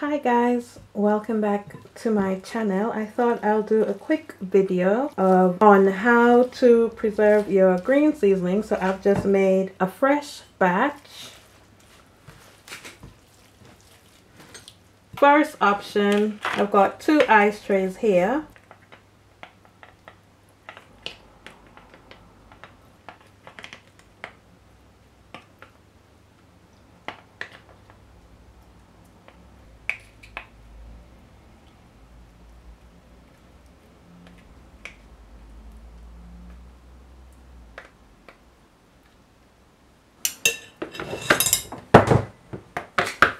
Hi guys, welcome back to my channel. I thought I'll do a quick video of on how to preserve your green seasoning. So I've just made a fresh batch. First option, I've got two ice trays here.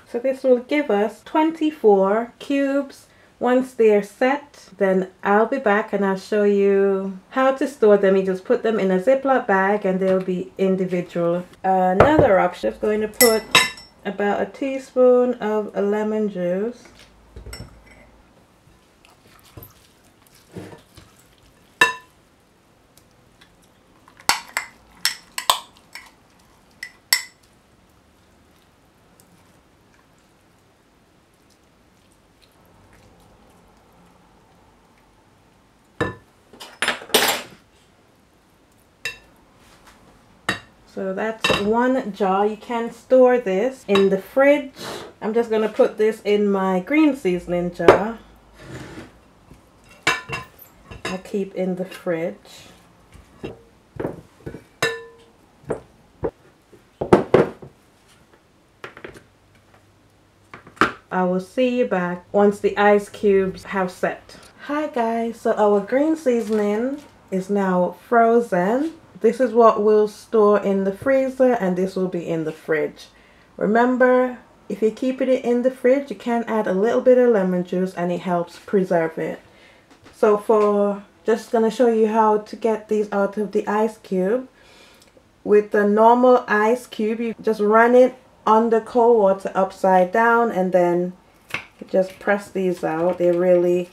So this will give us 24 cubes. Once they're set, then I'll be back and I'll show you how to store them. You just put them in a Ziploc bag and they'll be individual. Another option is going to put about a teaspoon of lemon juice So that's one jar. You can store this in the fridge. I'm just going to put this in my green seasoning jar. I'll keep in the fridge. I will see you back once the ice cubes have set. Hi guys, so our green seasoning is now frozen this is what we'll store in the freezer and this will be in the fridge. Remember, if you keep it in the fridge, you can add a little bit of lemon juice and it helps preserve it. So for, just to show you how to get these out of the ice cube. With the normal ice cube, you just run it under cold water upside down and then just press these out. They're really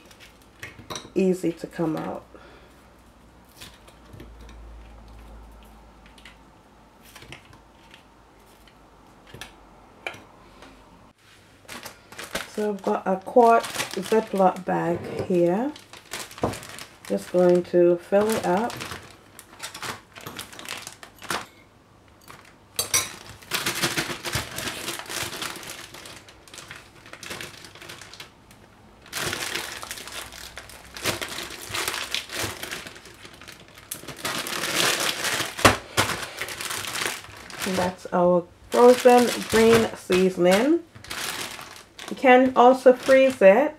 easy to come out. So I've got a quart Ziploc bag here. Just going to fill it up. And that's our frozen green seasoning. You can also freeze it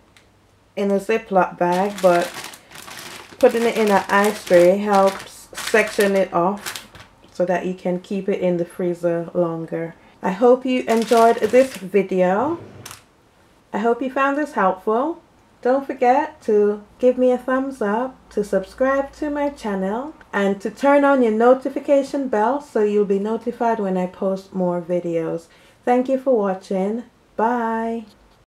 in a Ziploc bag, but putting it in an ice tray helps section it off so that you can keep it in the freezer longer. I hope you enjoyed this video. I hope you found this helpful. Don't forget to give me a thumbs up, to subscribe to my channel, and to turn on your notification bell so you'll be notified when I post more videos. Thank you for watching. Bye.